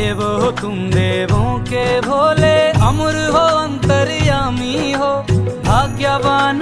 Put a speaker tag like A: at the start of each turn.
A: देव हो तुम देवों के भोले। अमर हो अंतर्यामी हो। भाग्यवान